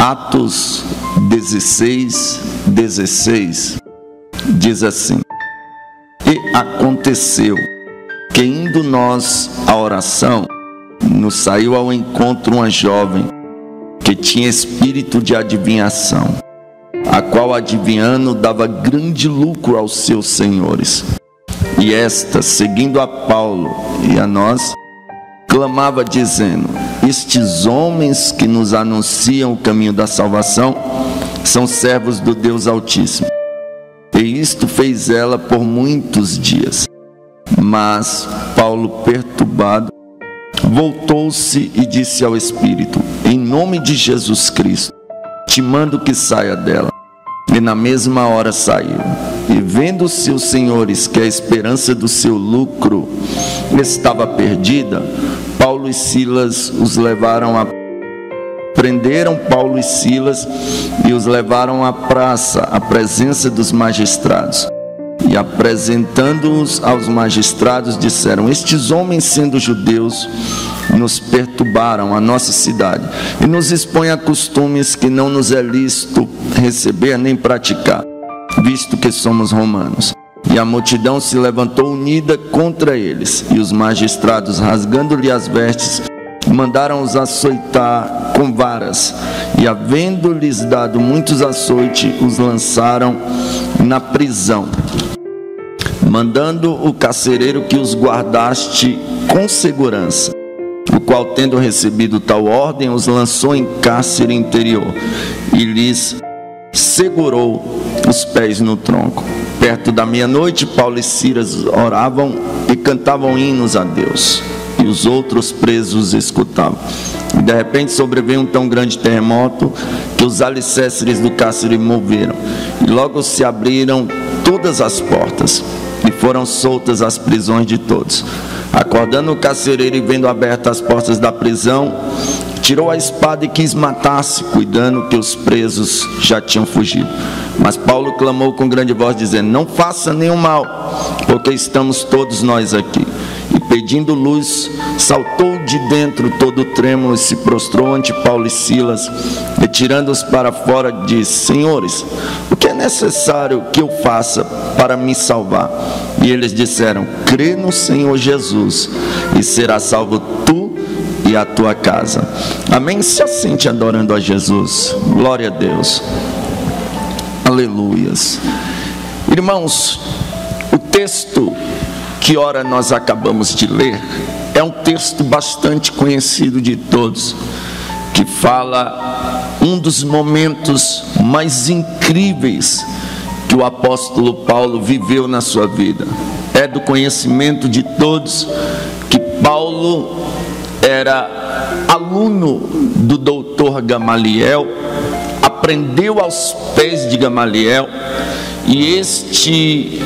Atos 16, 16 diz assim: E aconteceu que indo nós à oração, nos saiu ao encontro uma jovem que tinha espírito de adivinhação, a qual adivinhando dava grande lucro aos seus senhores. E esta, seguindo a Paulo e a nós, clamava dizendo: Estes homens que nos anunciam o caminho da salvação são servos do Deus Altíssimo. E isto fez ela por muitos dias. Mas Paulo, perturbado, voltou-se e disse ao Espírito: Em nome de Jesus Cristo, te mando que saia dela. E na mesma hora saiu. E vendo seus senhores que a esperança do seu lucro estava perdida, Paulo e Silas os levaram a prenderam Paulo e Silas e os levaram à praça, à presença dos magistrados. Apresentando-os aos magistrados, disseram: Estes homens, sendo judeus, nos perturbaram a nossa cidade e nos expõem a costumes que não nos é lícito receber nem praticar, visto que somos romanos. E a multidão se levantou unida contra eles, e os magistrados, rasgando-lhe as vestes, mandaram-os açoitar com varas, e havendo-lhes dado muitos açoites, os lançaram na prisão, mandando o carcereiro que os guardaste com segurança, o qual, tendo recebido tal ordem, os lançou em cárcere interior e lhes segurou os pés no tronco. Perto da meia-noite, Paulo e Silas oravam e cantavam hinos a Deus e os outros presos escutavam. E de repente sobreveio um tão grande terremoto que os alicerces do cárcere moveram. E logo se abriram todas as portas foram soltas as prisões de todos. Acordando o carcereiro e vendo abertas as portas da prisão, tirou a espada e quis matar-se, cuidando que os presos já tinham fugido. Mas Paulo clamou com grande voz, dizendo: Não faça nenhum mal, porque estamos todos nós aqui pedindo luz, saltou de dentro todo trêmulo e se prostrou ante Paulo e Silas, retirando-os para fora, disse: Senhores, o que é necessário que eu faça para me salvar? E eles disseram: Crê no Senhor Jesus e será salvo tu e a tua casa. Amém? Se assente adorando a Jesus. Glória a Deus. Aleluias. Irmãos, o texto que ora nós acabamos de ler, é um texto bastante conhecido de todos, que fala um dos momentos mais incríveis que o apóstolo Paulo viveu na sua vida. É do conhecimento de todos que Paulo era aluno do doutor Gamaliel, aprendeu aos pés de Gamaliel, e este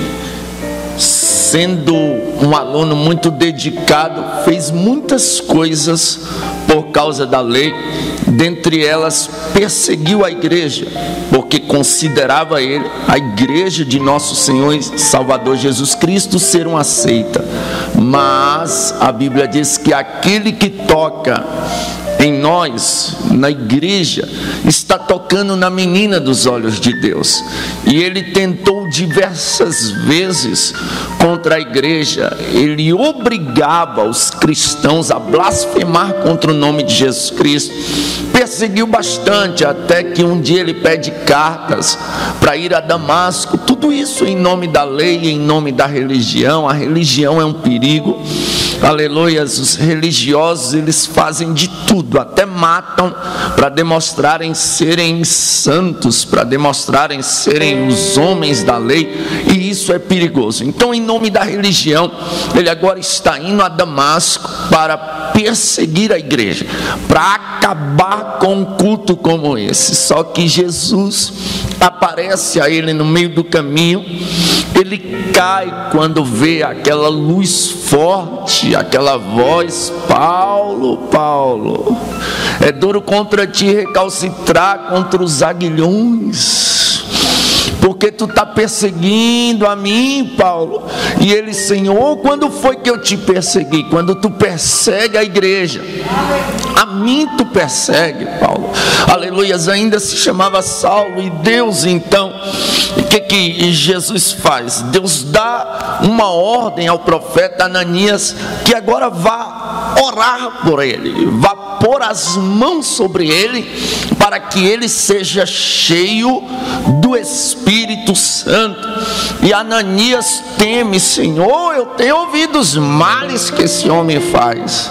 sendo um aluno muito dedicado, fez muitas coisas por causa da lei, dentre elas perseguiu a igreja, porque considerava ele, a igreja de nosso Senhor e Salvador Jesus Cristo, ser uma seita. Mas a Bíblia diz que aquele que toca em nós, na igreja, está tocando na menina dos olhos de Deus. E ele tentou diversas vezes contra a igreja, ele obrigava os cristãos a blasfemar contra o nome de Jesus Cristo. Perseguiu bastante, até que um dia ele pede cartas para ir a Damasco. Tudo isso em nome da lei, em nome da religião. A religião é um perigo aleluias, os religiosos eles fazem de tudo, até matam para demonstrarem serem santos, para demonstrarem serem os homens da lei, e isso é perigoso. Então, em nome da religião, ele agora está indo a Damasco para perseguir a igreja, para acabar com um culto como esse. Só que Jesus aparece a ele no meio do caminho, ele cai quando vê aquela luz forte, aquela voz: Paulo, Paulo, é duro contra ti recalcitrar contra os aguilhões porque tu está perseguindo a mim, Paulo. E ele, Senhor, quando foi que eu te persegui? Quando tu persegue a igreja, a mim tu persegue, Paulo. Aleluias, ainda se chamava Saulo, e Deus então, que, que Jesus faz? Deus dá uma ordem ao profeta Ananias que agora vá orar por ele, vá pôr as mãos sobre ele, para que ele seja cheio do Espírito Santo. E Ananias teme, Senhor, eu tenho ouvido os males que esse homem faz.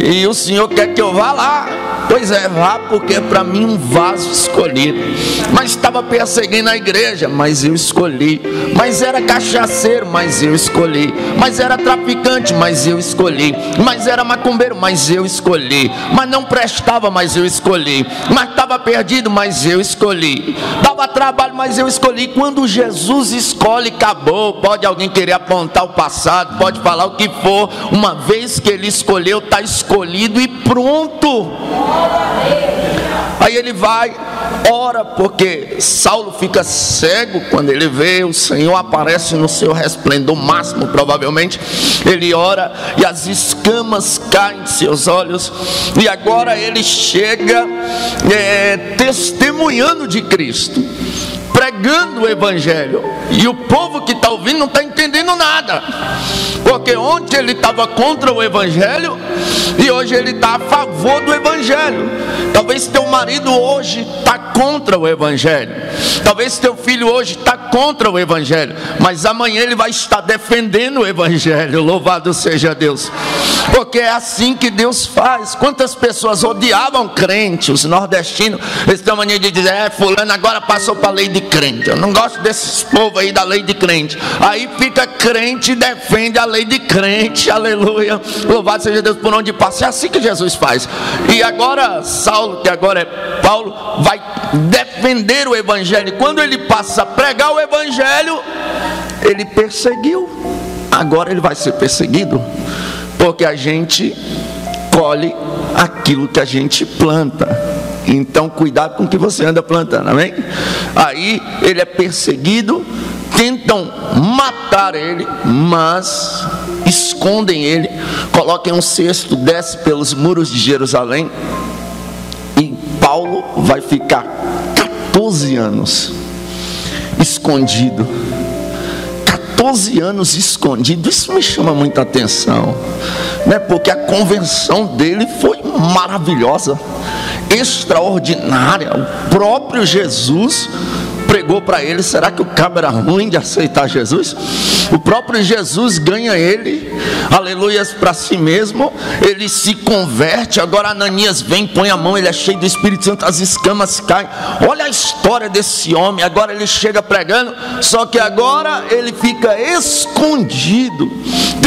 E o Senhor quer que eu vá lá. Pois é, vá, porque é para mim um vaso escolhido. Mas estava perseguindo a igreja, mas eu escolhi. Mas era cachaceiro, mas eu escolhi. Mas era traficante, mas eu escolhi. Mas era macumbeiro, mas eu escolhi. Mas não prestava, mas eu escolhi. Mas estava perdido, mas eu escolhi. Dava trabalho, mas eu escolhi. Quando Jesus escolhe, acabou. Pode alguém querer apontar o passado, pode falar o que for. Uma vez que ele escolheu, está escolhido escolhido e pronto. Aí ele vai, ora, porque Saulo fica cego quando ele vê, o Senhor aparece no seu resplendor máximo, provavelmente. Ele ora e as escamas caem de seus olhos, e agora ele chega é, testemunhando de Cristo pregando o Evangelho. E o povo que está ouvindo não está entendendo nada. Porque ontem ele estava contra o Evangelho e hoje ele está a favor do Evangelho. Talvez teu marido hoje está contra o Evangelho. Talvez teu filho hoje está contra o Evangelho. Mas amanhã ele vai estar defendendo o Evangelho. Louvado seja Deus. Porque é assim que Deus faz. Quantas pessoas odiavam crente, os nordestinos, eles têm mania de dizer, é, fulano agora passou para a lei de crente. Eu não gosto desses povos aí da lei de crente. Aí fica crente e defende a lei de crente. Aleluia. Louvado seja Deus por onde passa. É assim que Jesus faz. E agora, Saulo, que agora é Paulo, vai defender o evangelho. Quando ele passa a pregar o evangelho, ele perseguiu. Agora ele vai ser perseguido. Porque a gente colhe aquilo que a gente planta. Então, cuidado com o que você anda plantando, amém? Aí ele é perseguido, tentam matar ele, mas escondem ele, colocam um cesto, desce pelos muros de Jerusalém, e Paulo vai ficar 14 anos escondido. 14 anos escondido, isso me chama muita atenção, né? porque a convenção dele foi maravilhosa extraordinária. O próprio Jesus pregou para ele, será que o cabo era ruim de aceitar Jesus? O próprio Jesus ganha ele, aleluias, para si mesmo, ele se converte. Agora Ananias vem, põe a mão, ele é cheio do Espírito Santo, as escamas caem. Olha a história desse homem. Agora ele chega pregando, só que agora ele fica escondido.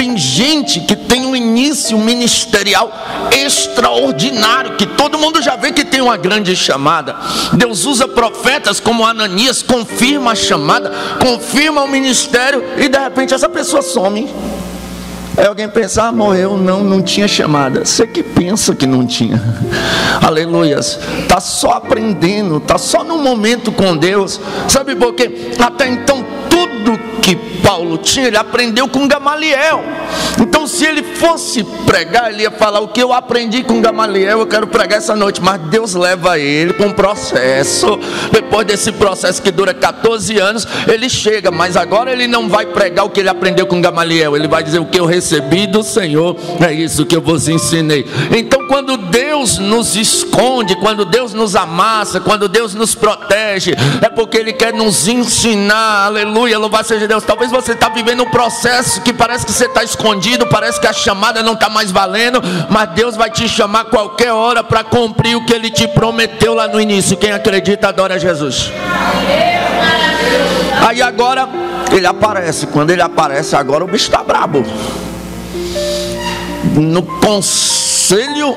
Tem gente que tem um início ministerial extraordinário, que todo mundo já vê que tem uma grande chamada. Deus usa profetas como Ananias confirma a chamada, confirma o ministério e de repente essa pessoa some. Aí alguém pensa, ah, morreu, não, não tinha chamada. Você que pensa que não tinha. Aleluias. Está só aprendendo, está só no momento com Deus. Sabe por quê? Até então que Paulo tinha, ele aprendeu com Gamaliel. Então, se ele fosse pregar, ele ia falar o que eu aprendi com Gamaliel, eu quero pregar essa noite. Mas Deus leva ele com um processo. Depois desse processo que dura 14 anos, ele chega, mas agora ele não vai pregar o que ele aprendeu com Gamaliel, ele vai dizer o que eu recebi do Senhor, é isso que eu vos ensinei. Então, quando Deus nos esconde, quando Deus nos amassa, quando Deus nos protege, é porque Ele quer nos ensinar, aleluia, louvado seja Deus. Talvez você está vivendo um processo que parece que você está escondido, parece que a chamada não está mais valendo, mas Deus vai te chamar qualquer hora para cumprir o que Ele te prometeu lá no início. Quem acredita, adora Jesus. Aí agora ele aparece. Quando ele aparece, agora o bicho está brabo. No conselho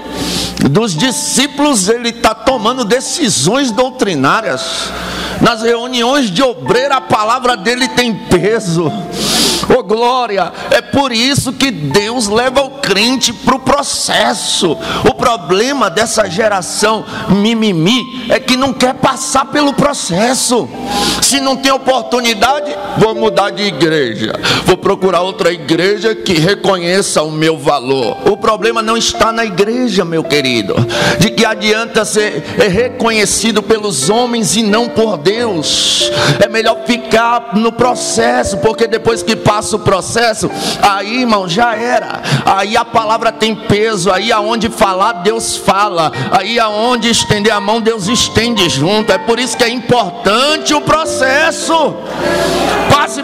dos discípulos, ele está tomando decisões doutrinárias. Nas reuniões de obreiro, a palavra dele tem peso. Oh glória, é por isso que Deus leva o crente para o processo. O problema dessa geração mimimi é que não quer passar pelo processo. Se não tem oportunidade, vou mudar de igreja, vou procurar outra igreja que reconheça o meu valor. O problema não está na igreja, meu querido, de que adianta ser reconhecido pelos homens e não por Deus. É melhor ficar no processo, porque depois que passa o processo, aí, irmão, já era. Aí a palavra tem peso, aí aonde falar, Deus fala. Aí aonde estender a mão, Deus estende junto. É por isso que é importante o processo.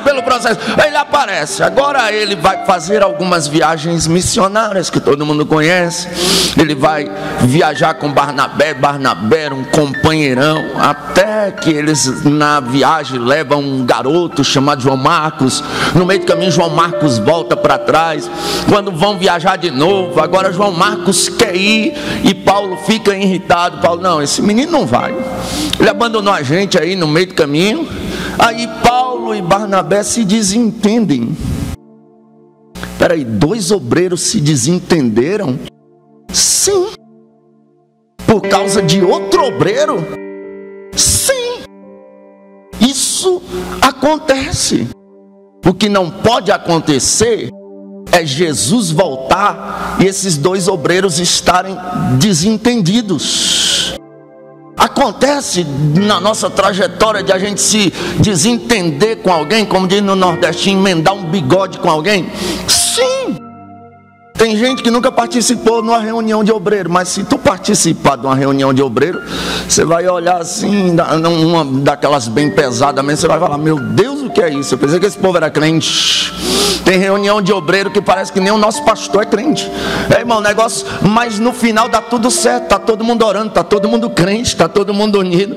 Pelo processo. Ele aparece. Agora ele vai fazer algumas viagens missionárias que todo mundo conhece. Ele vai viajar com Barnabé. Barnabé era um companheirão. Até que eles na viagem levam um garoto chamado João Marcos. No meio do caminho, João Marcos volta para trás. Quando vão viajar de novo, agora João Marcos quer ir e Paulo fica irritado. Paulo, não, esse menino não vai. Ele abandonou a gente aí no meio do caminho. Aí Paulo e Barnabé se desentendem. Peraí, dois obreiros se desentenderam? Sim. Por causa de outro obreiro? Sim. Isso acontece. O que não pode acontecer é Jesus voltar e esses dois obreiros estarem desentendidos. Acontece na nossa trajetória de a gente se desentender com alguém, como diz no Nordeste, emendar um bigode com alguém? Sim. Tem gente que nunca participou numa reunião de obreiro, mas se tu participar de uma reunião de obreiro, você vai olhar assim, numa daquelas bem pesadas mesmo, você vai falar: Meu Deus, o que é isso? Eu pensei que esse povo era crente. Tem reunião de obreiro que parece que nem o nosso pastor é crente. É, irmão, negócio, mas no final dá tudo certo, tá todo mundo orando, tá todo mundo crente, tá todo mundo unido.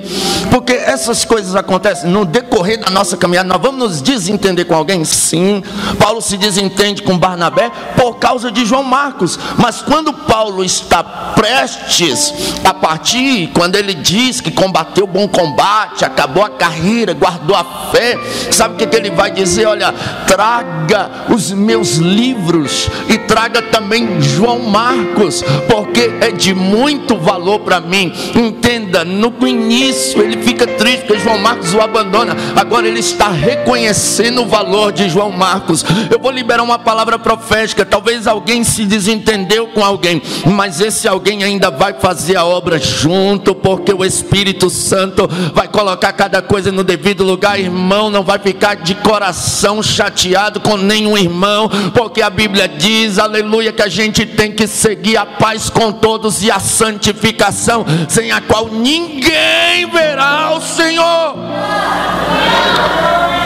Porque essas coisas acontecem no decorrer da nossa caminhada. Nós vamos nos desentender com alguém? Sim. Paulo se desentende com Barnabé por causa de João Marcos. Mas quando Paulo está prestes a partir, quando ele diz que combateu o bom combate, acabou a carreira, guardou a fé, sabe o que, que ele vai dizer? Olha, traga os meus livros e traga também João Marcos, porque é de muito valor para mim. Entenda, no início ele fica triste porque João Marcos o abandona, agora ele está reconhecendo o valor de João Marcos. Eu vou liberar uma palavra profética, talvez alguém se desentendeu com alguém, mas esse alguém ainda vai fazer a obra junto, porque o Espírito Santo vai colocar cada coisa no devido lugar, irmão, não vai ficar de coração chateado com nenhum irmão, porque a Bíblia diz, aleluia, que a gente tem que seguir a paz com todos e a santificação, sem a qual ninguém verá o Senhor.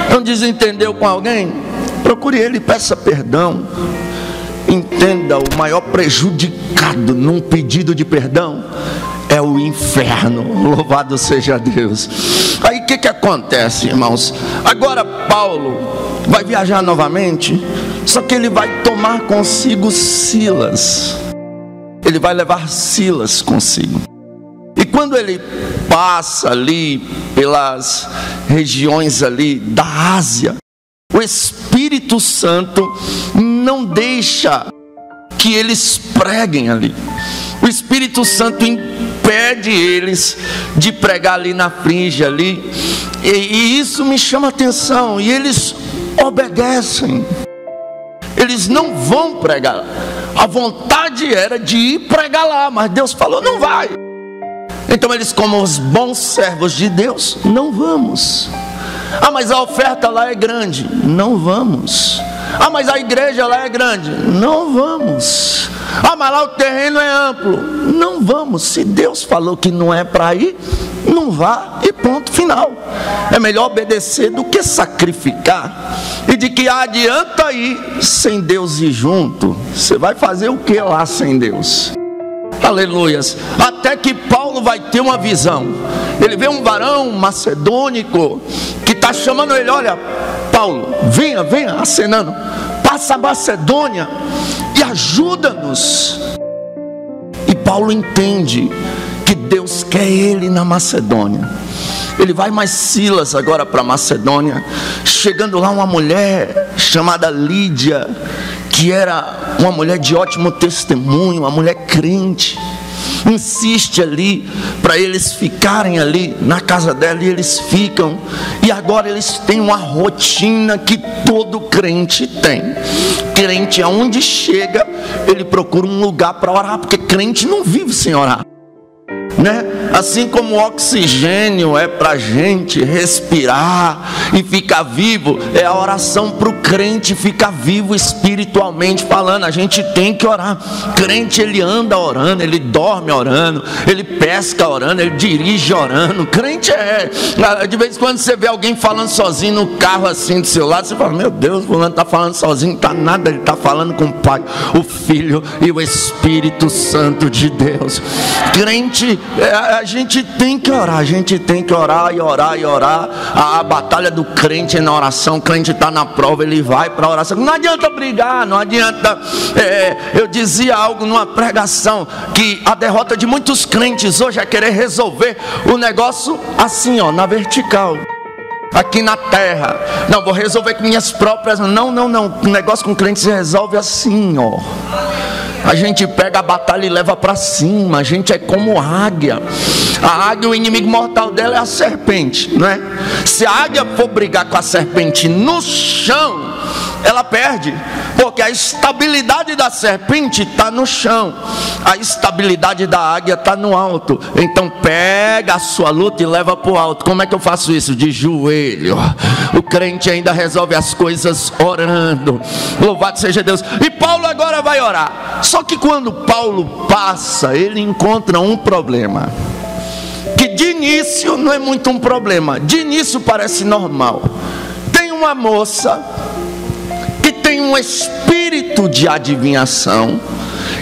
Não desentendeu com alguém? Procure ele e peça perdão. Entenda, o maior prejudicado num pedido de perdão é o inferno. Louvado seja Deus. Aí o que, que acontece, irmãos? Agora Paulo vai viajar novamente, só que ele vai tomar consigo Silas. Ele vai levar Silas consigo. Quando ele passa ali pelas regiões ali da Ásia, o Espírito Santo não deixa que eles preguem ali. O Espírito Santo impede eles de pregar ali na fringe ali. E, e isso me chama atenção. E eles obedecem. Eles não vão pregar. A vontade era de ir pregar lá, mas Deus falou: não vai. Então eles, como os bons servos de Deus, não vamos. Ah, mas a oferta lá é grande. Não vamos. Ah, mas a igreja lá é grande. Não vamos. Ah, mas lá o terreno é amplo. Não vamos. Se Deus falou que não é para ir, não vá e ponto final. É melhor obedecer do que sacrificar. E de que adianta ir sem Deus ir junto? Você vai fazer o que lá sem Deus? Aleluias. Até que Paulo vai ter uma visão. Ele vê um varão macedônico que está chamando ele: Olha, Paulo, venha, venha, acenando, passa a Macedônia e ajuda-nos. E Paulo entende que Deus quer ele na Macedônia. Ele vai mais Silas agora para Macedônia. Chegando lá, uma mulher chamada Lídia, que era uma mulher de ótimo testemunho, uma mulher crente insiste ali para eles ficarem ali na casa dela e eles ficam. E agora eles têm uma rotina que todo crente tem. Crente aonde chega, ele procura um lugar para orar, porque crente não vive sem orar né? Assim como o oxigênio é para a gente respirar e ficar vivo, é a oração para o crente ficar vivo espiritualmente falando. A gente tem que orar. Crente ele anda orando, ele dorme orando, ele pesca orando, ele dirige orando. Crente é. De vez em quando você vê alguém falando sozinho no carro assim do seu lado, você fala: Meu Deus, o fulano está falando sozinho, está nada, ele está falando com o Pai, o Filho e o Espírito Santo de Deus. Crente é, a gente tem que orar, a gente tem que orar e orar e orar. A, batalha do crente é na oração, o crente está na prova, ele vai para a oração. Não adianta brigar, não adianta. É, eu dizia algo numa pregação que a derrota de muitos crentes hoje é querer resolver o negócio assim, ó, na vertical aqui na terra. Não, vou resolver com minhas próprias. Não, não, não. O negócio com crente se resolve assim, ó. A gente pega a batalha e leva para cima. A gente é como águia. A águia, o inimigo mortal dela é a serpente, não é? Se a águia for brigar com a serpente no chão, ela perde, porque a estabilidade da serpente está no chão, a estabilidade da águia está no alto. Então pega a sua luta e leva para o alto. Como é que eu faço isso? De joelho. O crente ainda resolve as coisas orando. Louvado seja Deus. E Paulo agora orar. Só que quando Paulo passa, ele encontra um problema. Que de início não é muito um problema, de início parece normal. Tem uma moça tem um espírito de adivinhação,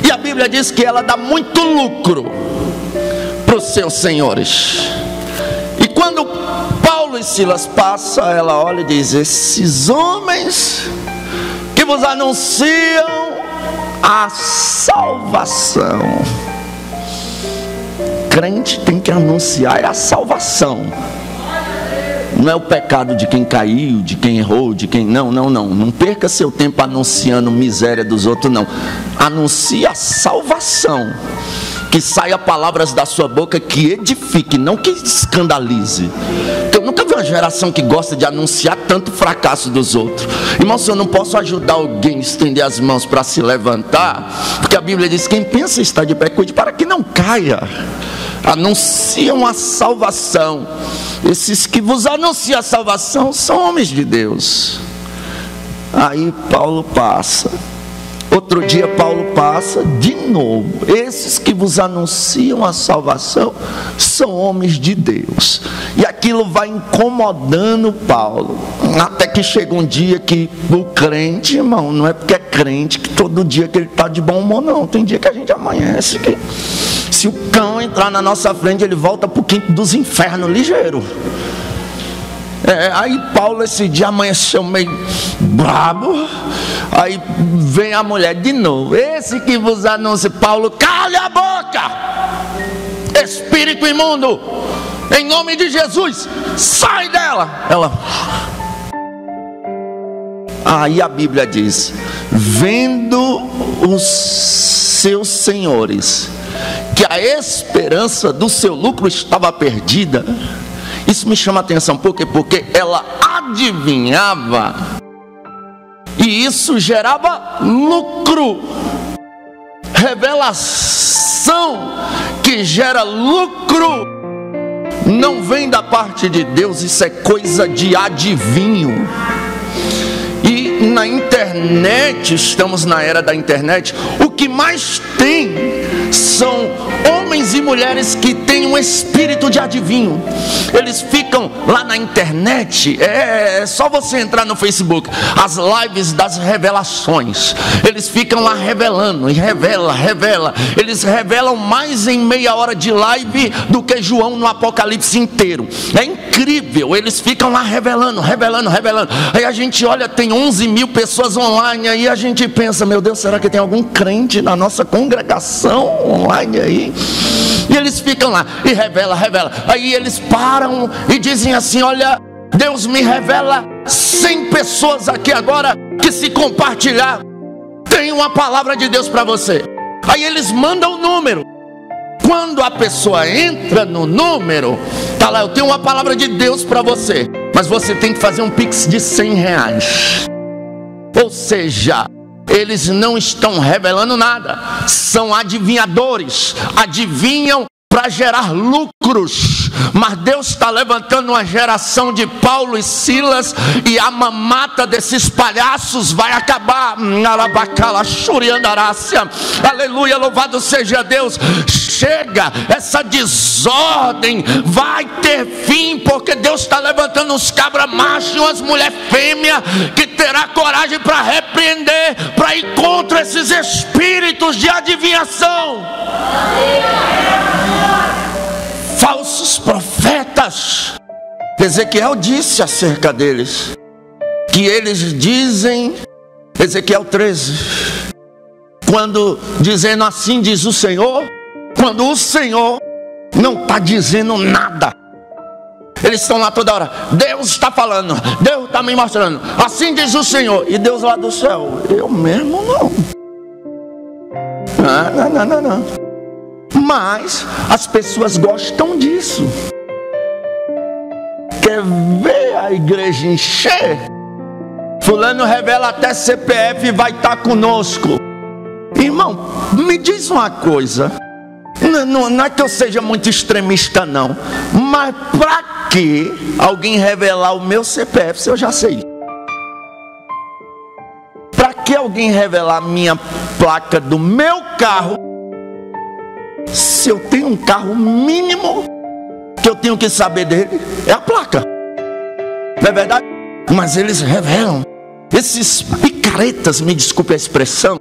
e a Bíblia diz que ela dá muito lucro para os seus senhores. E quando Paulo e Silas passam, ela olha e diz: Esses homens que vos anunciam a salvação. Crente tem que anunciar a salvação. Não é o pecado de quem caiu, de quem errou, de quem. Não, não, não. Não perca seu tempo anunciando miséria dos outros, não. Anuncie a salvação. Que saia palavras da sua boca que edifique, não que escandalize. Vi uma geração que gosta de anunciar tanto fracasso dos outros. Irmão, se eu não posso ajudar alguém a estender as mãos para se levantar, porque a Bíblia diz: quem pensa está de pé, cuide para que não caia anunciam a salvação. Esses que vos anunciam a salvação são homens de Deus. Aí Paulo passa. Outro dia Paulo passa de novo. Esses que vos anunciam a salvação são homens de Deus. E aquilo vai incomodando Paulo. Até que chega um dia que o crente, irmão, não é porque é crente que todo dia que ele está de bom humor, não. Tem dia que a gente amanhece que se o cão entrar na nossa frente, ele volta para o quinto dos infernos, ligeiro. É, aí Paulo esse dia amanheceu meio brabo. Aí vem a mulher de novo. Esse que vos anuncia, Paulo, cale a boca! Espírito imundo, em nome de Jesus, sai dela! Ela. Aí a Bíblia diz: vendo os seus senhores que a esperança do seu lucro estava perdida. Isso me chama a atenção, por quê? Porque ela adivinhava, e isso gerava lucro, revelação que gera lucro, não vem da parte de Deus, isso é coisa de adivinho. E na internet, estamos na era da internet, o que mais tem são homens e mulheres que têm um espírito de adivinho. Eles ficam lá na internet, é, é só você entrar no Facebook, as lives das revelações. Eles ficam lá revelando, e revela, revela. Eles revelam mais em meia hora de live do que João no Apocalipse inteiro. É incrível, eles ficam lá revelando, revelando, revelando. Aí a gente olha, tem 11 mil pessoas online, aí a gente pensa, meu Deus, será que tem algum crente na nossa congregação online aí? E eles ficam lá e revela, revela. Aí eles param e dizem assim: Olha, Deus me revela 100 pessoas aqui agora que se compartilhar tem uma palavra de Deus para você. Aí eles mandam o número. Quando a pessoa entra no número, tá lá, eu tenho uma palavra de Deus para você, mas você tem que fazer um pix de 100 reais. Ou seja, eles não estão revelando nada, são adivinhadores, adivinham para gerar lucros, mas Deus está levantando uma geração de Paulo e Silas, e a mamata desses palhaços vai acabar. Aleluia, louvado seja Deus. Chega, essa desordem vai ter fim, porque Deus está levantando uns cabra macho e umas mulher fêmea que terá coragem para repreender, para ir contra esses espíritos de adivinhação falsos profetas. Ezequiel disse acerca deles que eles dizem, Ezequiel 13, quando dizendo assim diz o Senhor, quando o Senhor não está dizendo nada. Eles estão lá toda hora. Deus está falando, Deus está me mostrando. Assim diz o Senhor. E Deus lá do céu, eu mesmo não. Ah, não, não, não, não. Mas as pessoas gostam disso. Quer ver a igreja encher? Fulano revela até CPF vai estar tá conosco. Irmão, me diz uma coisa. Não, não, não, é que eu seja muito extremista, não. Mas para que alguém revelar o meu CPF se eu já sei? Para que alguém revelar a minha placa do meu carro se eu tenho um carro mínimo que eu tenho que saber dele, é a placa. Não é verdade? Mas eles revelam. Esses picaretas, me desculpe a expressão,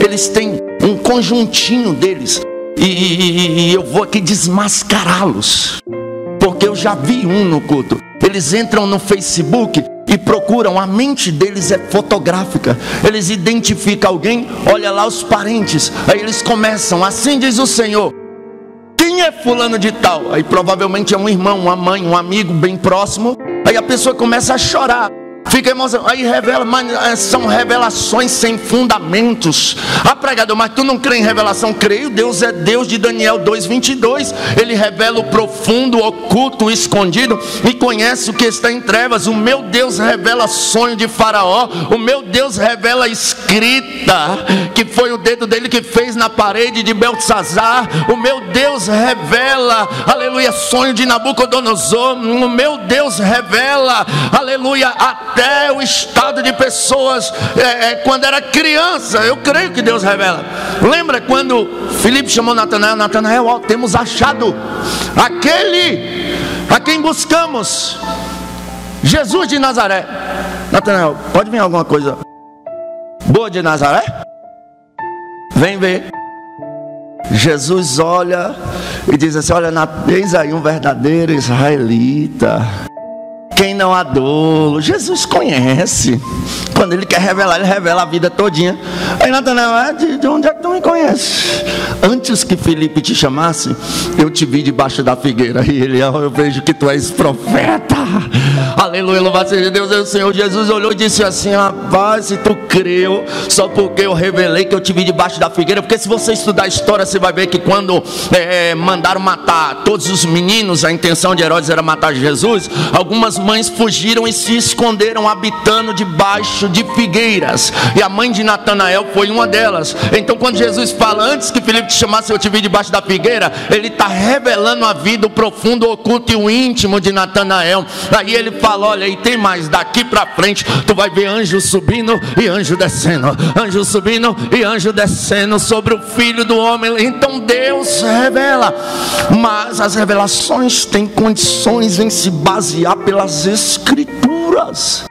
eles têm um conjuntinho deles. E, e, e eu vou aqui desmascará-los. Porque eu já vi um no culto. Eles entram no Facebook e procuram, a mente deles é fotográfica. Eles identificam alguém, olha lá os parentes. Aí eles começam, assim diz o Senhor. Quem é fulano de tal? Aí provavelmente é um irmão, uma mãe, um amigo bem próximo. Aí a pessoa começa a chorar. Fica emocionado. Aí revela, mas eh, são revelações sem fundamentos. Ah, pregador, mas tu não crê em revelação? Creio, Deus é Deus de Daniel 2,22. Ele revela o profundo, o oculto, o escondido e conhece o que está em trevas. O meu Deus revela sonho de Faraó. O meu Deus revela escrita, que foi o dedo dele que fez na parede de Beltzazar. O meu Deus revela, aleluia, sonho de Nabucodonosor. O meu Deus revela, aleluia, até até o estado de pessoas é, é, quando era criança. Eu creio que Deus revela. Lembra quando Filipe chamou Natanael? Natanael, ó, temos achado aquele a quem buscamos, Jesus de Nazaré. Natanael, pode vir alguma coisa boa de Nazaré? Vem ver. Jesus olha e diz assim: Olha, eis aí um verdadeiro israelita quem não há dolo, Jesus conhece. Quando ele quer revelar, ele revela a vida todinha. Aí Natanael, é, de, de onde é que tu me conhece? Antes que Felipe te chamasse, eu te vi debaixo da figueira. E ele, eu vejo que tu és profeta. Aleluia, louvado seja Deus. E o Senhor Jesus olhou e disse assim: Rapaz, se tu creu, só porque eu revelei que eu te vi debaixo da figueira. Porque se você estudar a história, você vai ver que quando é, mandaram matar todos os meninos, a intenção de Herodes era matar Jesus. Algumas mães fugiram e se esconderam habitando debaixo de figueiras. E a mãe de Natanael foi uma delas. Então, quando Jesus fala, antes que Felipe te chamasse, eu te vi debaixo da figueira, ele está revelando a vida, o profundo, o oculto e o íntimo de Natanael. Aí ele fala: Olha, e tem mais, daqui para frente, tu vai ver anjo subindo e anjo descendo, anjo subindo e anjo descendo sobre o filho do homem. Então Deus revela, mas as revelações têm condições em se basear pelas as Escrituras.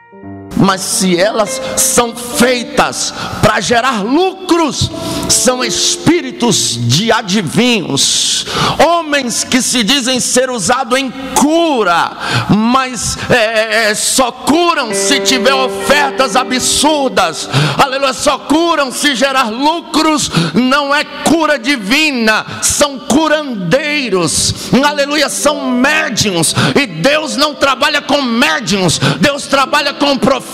Mas se elas são feitas para gerar lucros, são espíritos de adivinhos, homens que se dizem ser usados em cura, mas é, é, só curam se tiver ofertas absurdas, aleluia, só curam se gerar lucros, não é cura divina, são curandeiros, aleluia, são médiums, e Deus não trabalha com médiums, Deus trabalha com profetas,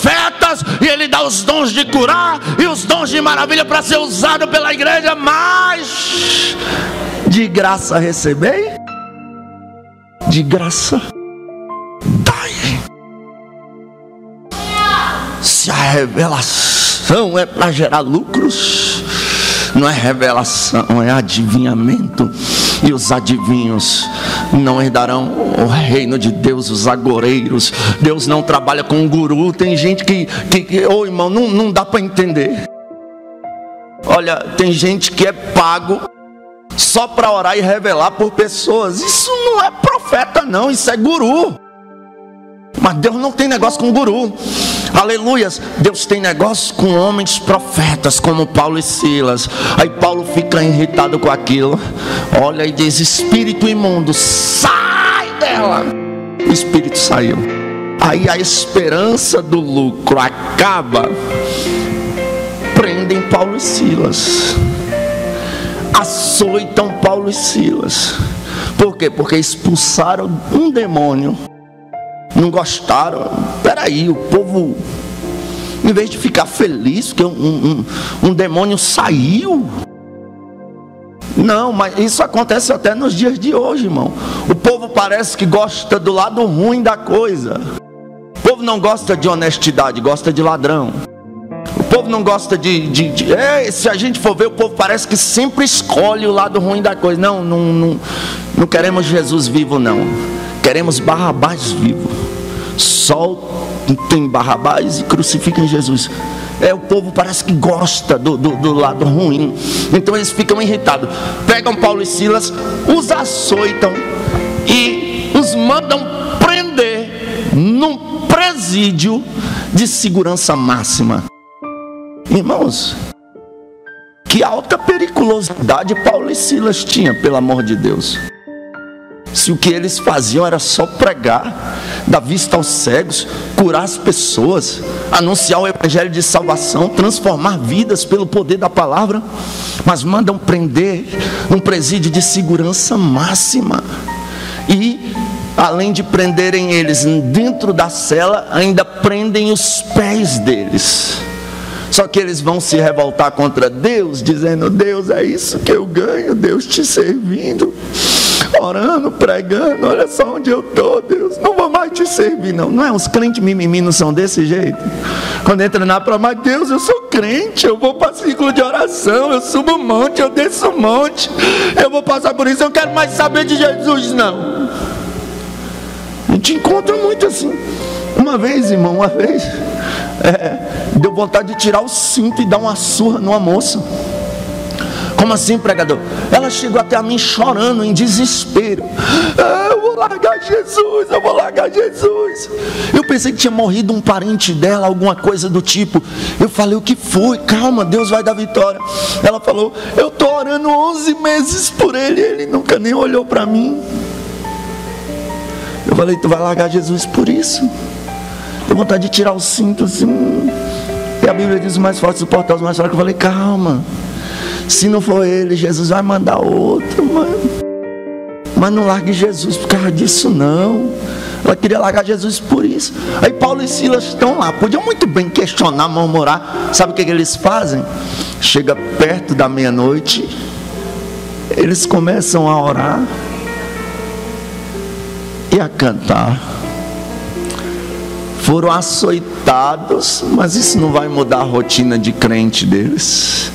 e Ele dá os dons de curar e os dons de maravilha para ser usado pela igreja, mas de graça recebei, de graça dai. Se a revelação é para gerar lucros, não é revelação, é adivinhamento. E os adivinhos não herdarão o reino de Deus, os agoreiros. Deus não trabalha com guru. Tem gente que, que, que oh irmão, não, não dá para entender. Olha, tem gente que é pago só para orar e revelar por pessoas. Isso não é profeta, não, isso é guru. Mas Deus não tem negócio com guru. Aleluias. Deus tem negócio com homens profetas como Paulo e Silas. Aí Paulo fica irritado com aquilo. Olha e diz: Espírito imundo, sai dela. O espírito saiu. Aí a esperança do lucro acaba. Prendem Paulo e Silas. Açoitam Paulo e Silas. Por quê? Porque expulsaram um demônio não gostaram. Peraí, o povo, em vez de ficar feliz, porque um, um, um demônio saiu. Não, mas isso acontece até nos dias de hoje, irmão. O povo parece que gosta do lado ruim da coisa. O povo não gosta de honestidade, gosta de ladrão. O povo não gosta de. de, de é, se a gente for ver, o povo parece que sempre escolhe o lado ruim da coisa. Não, não, não, não queremos Jesus vivo, não. Queremos Barrabás vivo. Soltem Barrabás e crucifiquem Jesus. É, o povo parece que gosta do, do, do, lado ruim. Então eles ficam irritados. Pegam Paulo e Silas, os açoitam e os mandam prender num presídio de segurança máxima. Irmãos, que alta periculosidade Paulo e Silas tinham, pelo amor de Deus. Se o que eles faziam era só pregar, dar vista aos cegos, curar as pessoas, anunciar o evangelho de salvação, transformar vidas pelo poder da palavra, mas mandam prender num presídio de segurança máxima. E além de prenderem eles dentro da cela, ainda prendem os pés deles. Só que eles vão se revoltar contra Deus, dizendo: Deus, é isso que eu ganho, Deus te servindo orando, pregando, olha só onde eu estou, Deus, não vou mais te servir, não. Não é? Os crentes mimimi não são desse jeito. Quando entra na prova, mas Deus, eu sou crente, eu vou para ciclo de oração, eu subo um monte, eu desço um monte, eu vou passar por isso, eu quero mais saber de Jesus, não. A gente encontra muito assim. Uma vez, irmão, uma vez, é, deu vontade de tirar o cinto e dar uma surra numa moça. Como assim, pregador? Ela chegou até a mim chorando em desespero. Ah, eu vou largar Jesus, eu vou largar Jesus. Eu pensei que tinha morrido um parente dela, alguma coisa do tipo. Eu falei, o que foi? Calma, Deus vai dar vitória. Ela falou, eu estou orando 11 meses por ele, ele nunca nem olhou para mim. Eu falei, tu vai largar Jesus por isso? Tenho vontade de tirar o cinto assim. E a Bíblia diz: mais forte suportar os mais fracos. Eu falei, calma. Se não for ele, Jesus vai mandar outro, mano. Mas não largue Jesus por causa disso, não. Ela queria largar Jesus por isso. Aí Paulo e Silas estão lá. Podiam muito bem questionar, murmurar. Sabe o que, que eles fazem? Chega perto da meia-noite, eles começam a orar e a cantar. Foram açoitados, mas isso não vai mudar a rotina de crente deles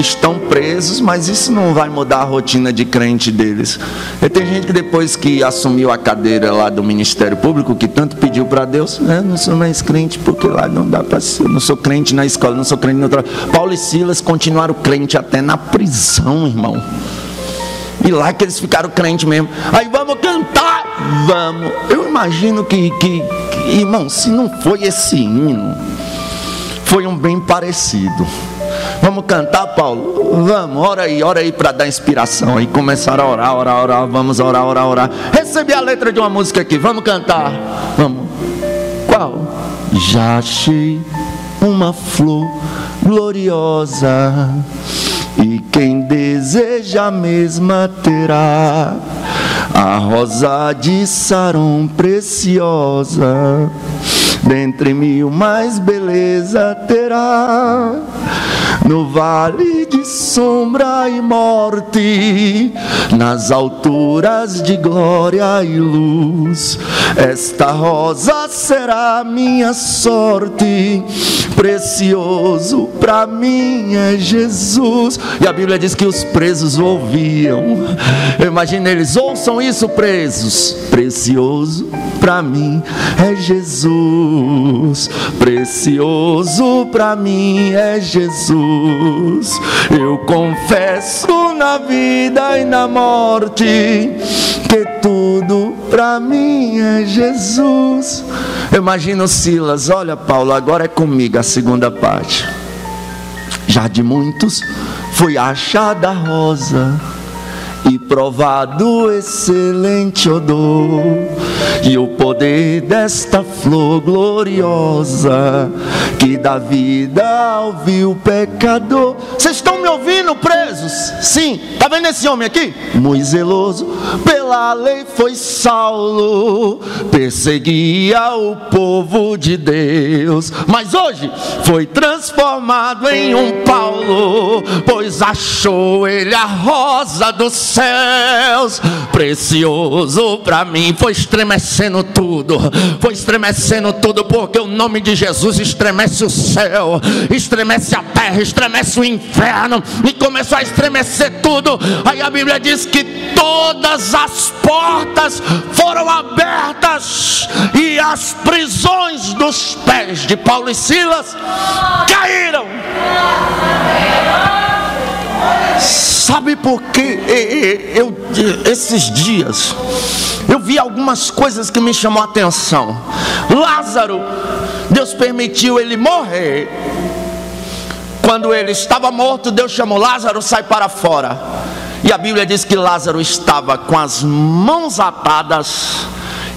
estão presos, mas isso não vai mudar a rotina de crente deles. E tem gente que depois que assumiu a cadeira lá do Ministério Público, que tanto pediu para Deus, né, não sou mais crente porque lá não dá para ser, não sou crente na escola, não sou crente no trabalho. Paulo e Silas continuaram crente até na prisão, irmão. E lá que eles ficaram crente mesmo. Aí vamos cantar, vamos. Eu imagino que, que, que irmão, se não foi esse hino, foi um bem parecido. Vamos cantar, Paulo? Vamos, ora aí, ora aí para dar inspiração. Aí começaram a orar, orar, orar. Vamos orar, orar, orar. Recebi a letra de uma música aqui, vamos cantar. Vamos. Qual? Já achei uma flor gloriosa. E quem deseja a mesma terá a rosa de Saron preciosa, dentre mil mais beleza terá. No vale de sombra e morte, nas alturas de glória e luz, esta rosa será minha sorte. Precioso para mim é Jesus. E a Bíblia diz que os presos ouviam. Imagina eles ouçam isso, presos. Precioso para mim é Jesus. Precioso para mim é Jesus. Eu confesso na vida e na morte que tudo para mim é Jesus. Imagina Silas, olha Paulo, agora é comigo a segunda parte. Já de muitos foi achada a rosa e provado excelente odor, e o poder desta flor gloriosa que dá vida ao vil pecador. Vocês estão me ouvindo, Sim, tá vendo esse homem aqui? Muito zeloso, pela lei foi Saulo, perseguia o povo de Deus, mas hoje foi transformado em um Paulo, pois achou ele a rosa do céu céus, precioso para mim. Foi estremecendo tudo, foi estremecendo tudo, porque o nome de Jesus estremece o céu, estremece a terra, estremece o inferno, e começou a estremecer tudo. Aí a Bíblia diz que todas as portas foram abertas e as prisões dos pés de Paulo e Silas caíram. Sabe por que eu, esses dias eu vi algumas coisas que me chamou a atenção. Lázaro, Deus permitiu ele morrer. Quando ele estava morto, Deus chamou Lázaro, sai para fora. E a Bíblia diz que Lázaro estava com as mãos atadas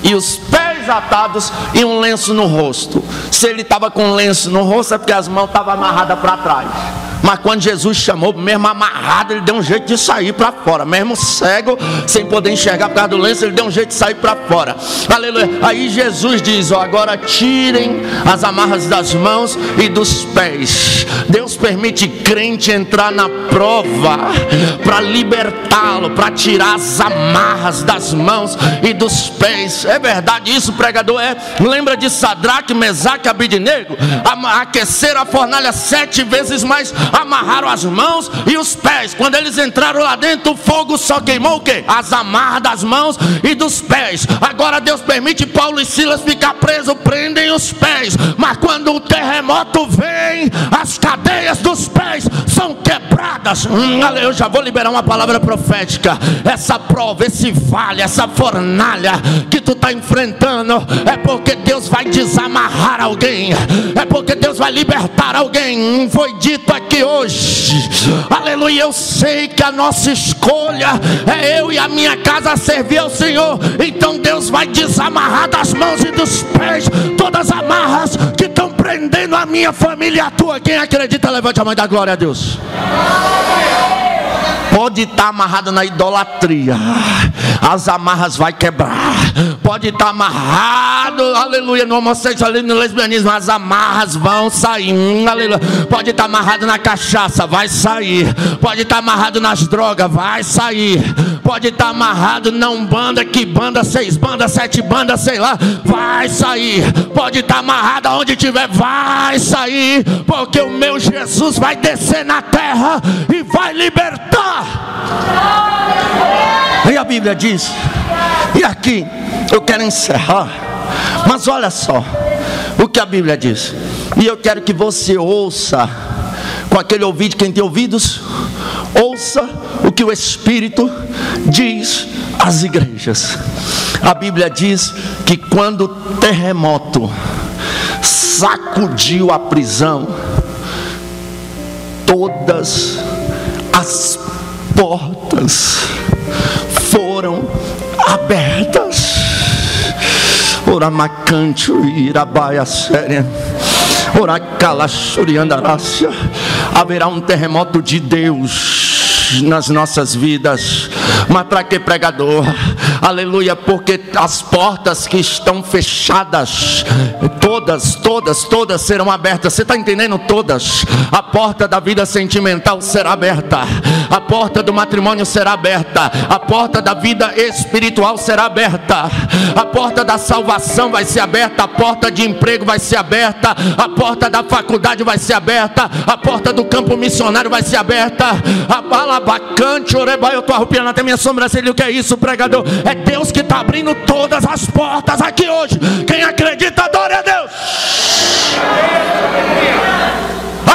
e os pés atados e um lenço no rosto. Se ele estava com um lenço no rosto, é porque as mãos estavam amarradas para trás. Mas quando Jesus chamou, mesmo amarrado, ele deu um jeito de sair para fora. Mesmo cego, sem poder enxergar por causa do lenço, ele deu um jeito de sair para fora. Aleluia. Aí Jesus diz: ó, agora tirem as amarras das mãos e dos pés. Deus permite crente entrar na prova para libertá-lo, para tirar as amarras das mãos e dos pés. É verdade isso, pregador? É. Lembra de Sadraque, Mesaque Abidinego? Aqueceram a fornalha sete vezes mais amarraram as mãos e os pés. Quando eles entraram lá dentro, o fogo só queimou o quê? As amarras das mãos e dos pés. Agora Deus permite Paulo e Silas ficar presos, prendem os pés. Mas quando o terremoto vem, as cadeias dos pés são quebradas. Hum, eu já vou liberar uma palavra profética. Essa prova, esse vale, essa fornalha que tu está enfrentando, é porque Deus vai desamarrar alguém, é porque Deus vai libertar alguém. Foi dito aqui hoje. Aleluia. Eu sei que a nossa escolha é eu e a minha casa servir ao Senhor. Então Deus vai desamarrar das mãos e dos pés todas as amarras que estão prendendo a minha família e a tua. Quem acredita, levante a mão da glória a Deus. Pode estar tá amarrado na idolatria, as amarras vai quebrar. Pode estar tá amarrado, aleluia, no homossexualismo, no lesbianismo, as amarras vão sair. Aleluia. Pode estar tá amarrado na cachaça, vai sair. Pode estar amarrado nas drogas, vai sair. Pode estar amarrado não banda, que banda, seis bandas, sete bandas, sei lá, vai sair. Pode estar amarrado aonde tiver, vai sair. Porque o meu Jesus vai descer na terra e vai libertar. E a Bíblia diz, e aqui eu quero encerrar, mas olha só o que a Bíblia diz, e eu quero que você ouça, com aquele ouvido, quem tem ouvidos, ouça o que o Espírito diz às igrejas. A Bíblia diz que quando o terremoto sacudiu a prisão, todas as portas foram abertas. Oramacante, irabaia séria. Oracalachuriandarácia. Haverá um terremoto de Deus nas nossas vidas. Mas para que pregador? Aleluia, porque as portas que estão fechadas, todas, todas, todas serão abertas. Você está entendendo? Todas. A porta da vida sentimental será aberta, a porta do matrimônio será aberta, a porta da vida espiritual será aberta, a porta da salvação vai ser aberta, a porta de emprego vai ser aberta, a porta da faculdade vai ser aberta, a porta do campo missionário vai ser aberta. A balabacante, orebai, eu estou arrupiando até minha sobrancelha. O que é isso, pregador? É Deus que está abrindo todas as portas aqui hoje. Quem acredita, adore a Deus.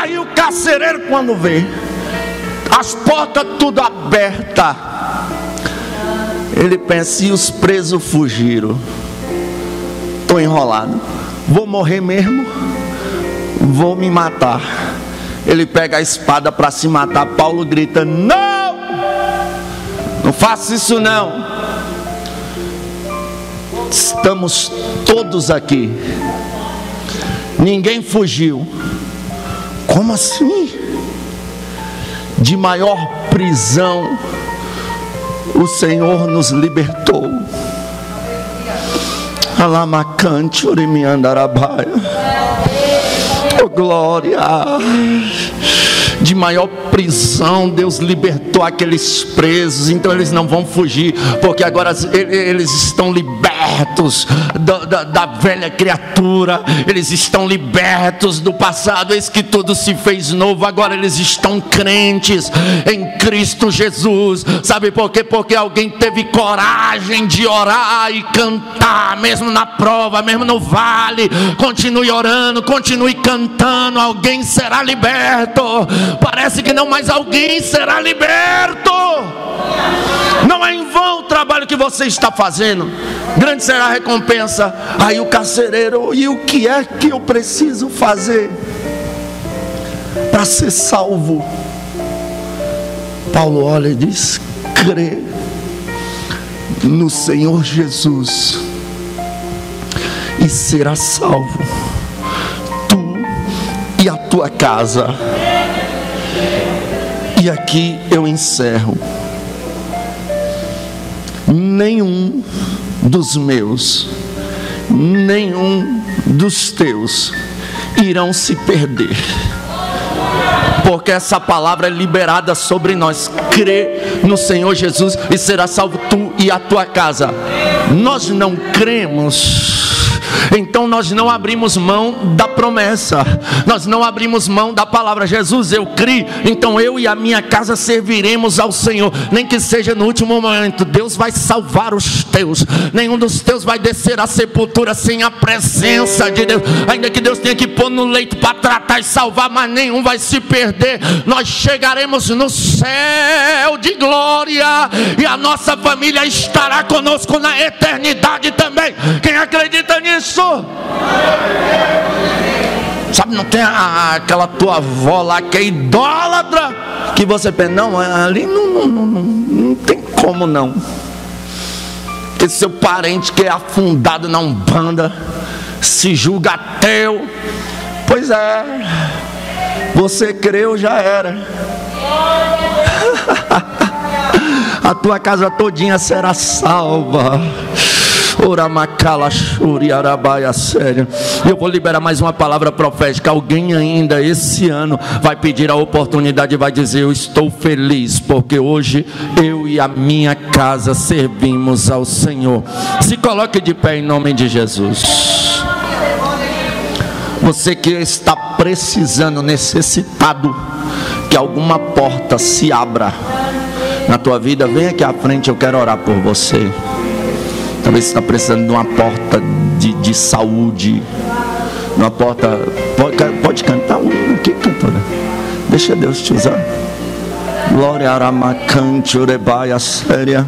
Aí o carcereiro, quando vê as portas tudo abertas, ele pensa: e os presos fugiram? Estou enrolado, vou morrer mesmo, vou me matar. Ele pega a espada para se matar. Paulo grita: Não, não faça isso não. Estamos todos aqui. Ninguém fugiu. Como assim? De maior prisão, o Senhor nos libertou. Alamacante, Urimiandarabaia. Oh, glória de maior prisão, Deus libertou aqueles presos, então eles não vão fugir, porque agora eles estão libertos da, da, da velha criatura, eles estão libertos do passado, eis que tudo se fez novo, agora eles estão crentes em Cristo Jesus, sabe por quê? Porque alguém teve coragem de orar e cantar, mesmo na prova, mesmo no vale, continue orando, continue cantando, alguém será liberto Parece que não, mas alguém será liberto. Não é em vão o trabalho que você está fazendo. Grande será a recompensa. Aí o carcereiro, e o que é que eu preciso fazer para ser salvo? Paulo olha e diz: crê no Senhor Jesus e será salvo, tu e a tua casa. E aqui eu encerro. Nenhum dos meus, nenhum dos teus irão se perder. Porque essa palavra é liberada sobre nós. Crê no Senhor Jesus e será salvo tu e a tua casa. Nós não cremos então nós não abrimos mão da promessa, nós não abrimos mão da palavra. Jesus, eu criei, então eu e a minha casa serviremos ao Senhor, nem que seja no último momento. Deus vai salvar os teus, nenhum dos teus vai descer à sepultura sem a presença de Deus, ainda que Deus tenha que pôr no leito para tratar e salvar, mas nenhum vai se perder. Nós chegaremos no céu de glória e a nossa família estará conosco na eternidade também. Quem acredita nisso? Isso? Sabe, não tem a, aquela tua avó lá que é idólatra, que você pensa, não, ali não, não, não, não, não tem como não. Que seu parente que é afundado na Umbanda se julga ateu. Pois é, você creu, já era. A tua casa todinha será salva. Eu vou liberar mais uma palavra profética. Alguém ainda esse ano vai pedir a oportunidade e vai dizer: Eu estou feliz, porque hoje eu e a minha casa servimos ao Senhor. Se coloque de pé em nome de Jesus. Você que está precisando, necessitado, que alguma porta se abra na tua vida, vem aqui à frente, eu quero orar por você. Talvez você está precisando de uma porta de, de saúde. Uma porta. Pode, pode cantar um que cantora? Deixa Deus te usar. Glória aramacante, urebaia séria.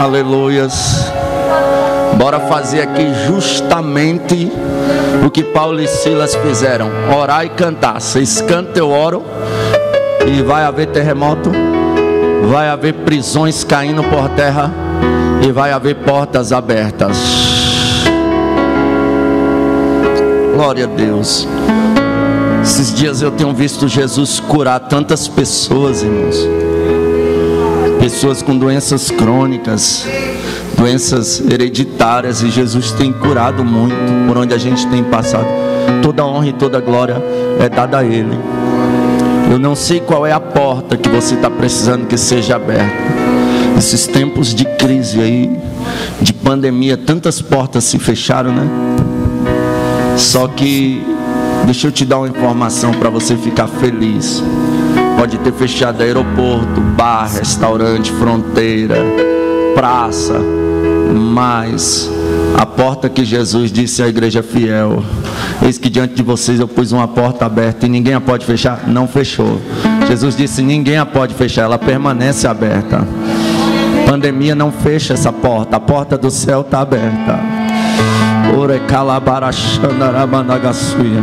Aleluias. Bora fazer aqui justamente o que Paulo e Silas fizeram: orar e cantar. Vocês cantam, eu oro, e vai haver terremoto, vai haver prisões caindo por terra, e vai haver portas abertas. Glória a Deus. Esses dias eu tenho visto Jesus curar tantas pessoas, irmãos. Pessoas com doenças crônicas, doenças hereditárias, e Jesus tem curado muito por onde a gente tem passado. Toda honra e toda glória é dada a Ele. Eu não sei qual é a porta que você está precisando que seja aberta. Esses tempos de crise aí, de pandemia, tantas portas se fecharam, né? Só que, deixa eu te dar uma informação para você ficar feliz. Pode ter fechado aeroporto, bar, restaurante, fronteira, praça, mas a porta que Jesus disse à igreja fiel: Eis que diante de vocês eu pus uma porta aberta e ninguém a pode fechar. Não fechou. Jesus disse: Ninguém a pode fechar, ela permanece aberta. Pandemia não fecha essa porta, a porta do céu está aberta. Ore calabarachandarabandagasuia.